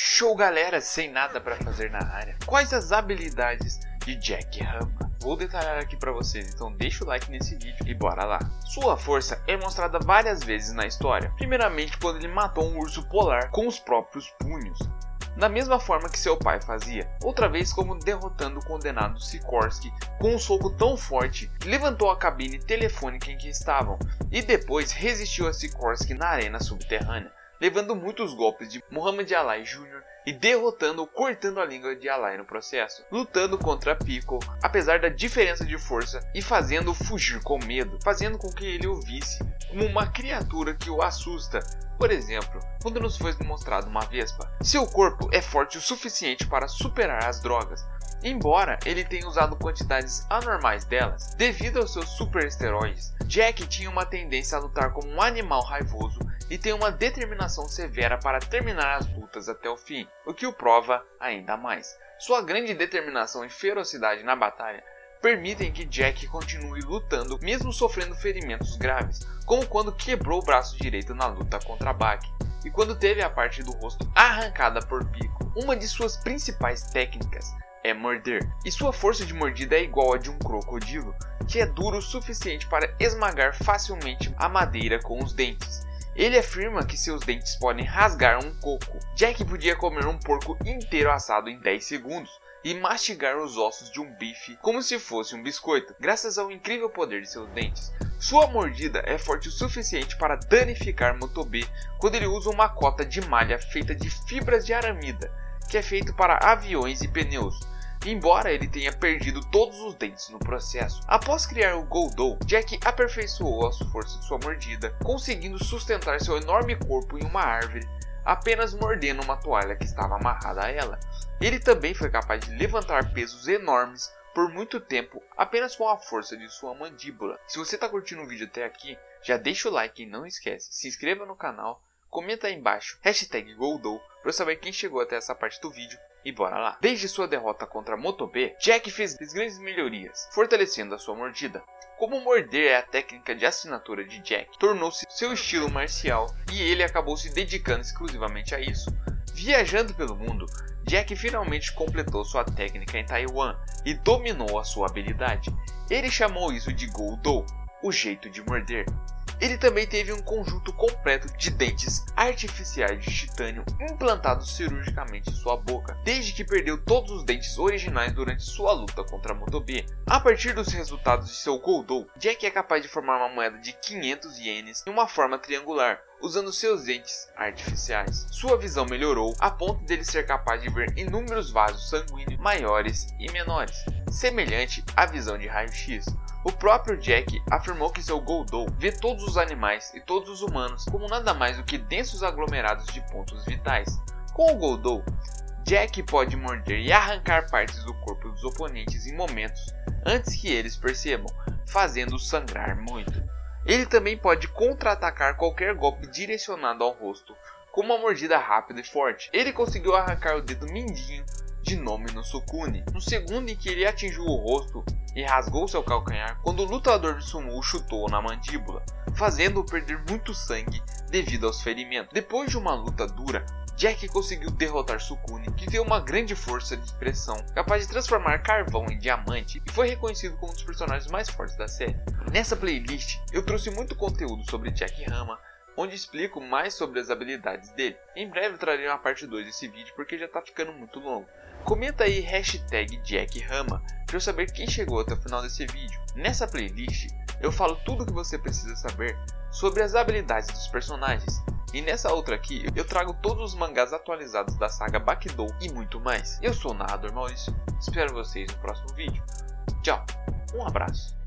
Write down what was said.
Show galera, sem nada para fazer na área. Quais as habilidades de Jack Rama? Vou detalhar aqui para vocês, então deixa o like nesse vídeo e bora lá. Sua força é mostrada várias vezes na história. Primeiramente quando ele matou um urso polar com os próprios punhos da mesma forma que seu pai fazia, outra vez como derrotando o condenado Sikorsky com um soco tão forte que levantou a cabine telefônica em que estavam e depois resistiu a Sikorsky na arena subterrânea, levando muitos golpes de Muhammad Ali Jr. e derrotando ou cortando a língua de Ali no processo, lutando contra Pico, apesar da diferença de força e fazendo-o fugir com medo, fazendo com que ele o visse como uma criatura que o assusta, por exemplo, quando nos foi mostrado uma vespa, seu corpo é forte o suficiente para superar as drogas, embora ele tenha usado quantidades anormais delas. Devido aos seus super esteroides, Jack tinha uma tendência a lutar como um animal raivoso e tem uma determinação severa para terminar as lutas até o fim, o que o prova ainda mais. Sua grande determinação e ferocidade na batalha permitem que Jack continue lutando mesmo sofrendo ferimentos graves, como quando quebrou o braço direito na luta contra Buck e quando teve a parte do rosto arrancada por Pico. Uma de suas principais técnicas é morder, e sua força de mordida é igual a de um crocodilo, que é duro o suficiente para esmagar facilmente a madeira com os dentes. Ele afirma que seus dentes podem rasgar um coco. Jack podia comer um porco inteiro assado em 10 segundos, e mastigar os ossos de um bife como se fosse um biscoito, graças ao incrível poder de seus dentes. Sua mordida é forte o suficiente para danificar Motobe quando ele usa uma cota de malha feita de fibras de aramida, que é feito para aviões e pneus. Embora ele tenha perdido todos os dentes no processo. Após criar o Goldou, Jack aperfeiçoou a força de sua mordida, conseguindo sustentar seu enorme corpo em uma árvore apenas mordendo uma toalha que estava amarrada a ela. Ele também foi capaz de levantar pesos enormes por muito tempo apenas com a força de sua mandíbula. Se você está curtindo o vídeo até aqui, já deixa o like e não esquece, se inscreva no canal, comenta aí embaixo, hashtag Goldou, para saber quem chegou até essa parte do vídeo e bora lá. Desde sua derrota contra Motobe, Jack fez grandes melhorias, fortalecendo a sua mordida. Como morder é a técnica de assinatura de Jack, tornou-se seu estilo marcial e ele acabou se dedicando exclusivamente a isso. Viajando pelo mundo, Jack finalmente completou sua técnica em Taiwan e dominou a sua habilidade. Ele chamou isso de Goldou, o jeito de morder. Ele também teve um conjunto completo de dentes artificiais de titânio implantados cirurgicamente em sua boca, desde que perdeu todos os dentes originais durante sua luta contra Motobi. A partir dos resultados de seu Goldou, Jack é capaz de formar uma moeda de 500 ienes em uma forma triangular, usando seus dentes artificiais. Sua visão melhorou a ponto dele ser capaz de ver inúmeros vasos sanguíneos maiores e menores, semelhante à visão de raio-x. O próprio Jack afirmou que seu Goldou vê todos os animais e todos os humanos como nada mais do que densos aglomerados de pontos vitais. Com o Goldou, Jack pode morder e arrancar partes do corpo dos oponentes em momentos antes que eles percebam, fazendo-os sangrar muito. Ele também pode contra-atacar qualquer golpe direcionado ao rosto com uma mordida rápida e forte. Ele conseguiu arrancar o dedo mindinho de nome no Sukune, no segundo em que ele atingiu o rosto e rasgou seu calcanhar quando o lutador de sumo o chutou na mandíbula, fazendo-o perder muito sangue devido aos ferimentos. Depois de uma luta dura, Jack conseguiu derrotar Sukune, que tem uma grande força de pressão, capaz de transformar carvão em diamante e foi reconhecido como um dos personagens mais fortes da série. Nessa playlist, eu trouxe muito conteúdo sobre Jack Rama, onde explico mais sobre as habilidades dele. Em breve eu trarei uma parte 2 desse vídeo porque já está ficando muito longo. Comenta aí hashtag JackRama para eu saber quem chegou até o final desse vídeo. Nessa playlist eu falo tudo o que você precisa saber sobre as habilidades dos personagens. E nessa outra aqui eu trago todos os mangás atualizados da saga Bakidou e muito mais. Eu sou o narrador Maurício, espero vocês no próximo vídeo. Tchau, um abraço.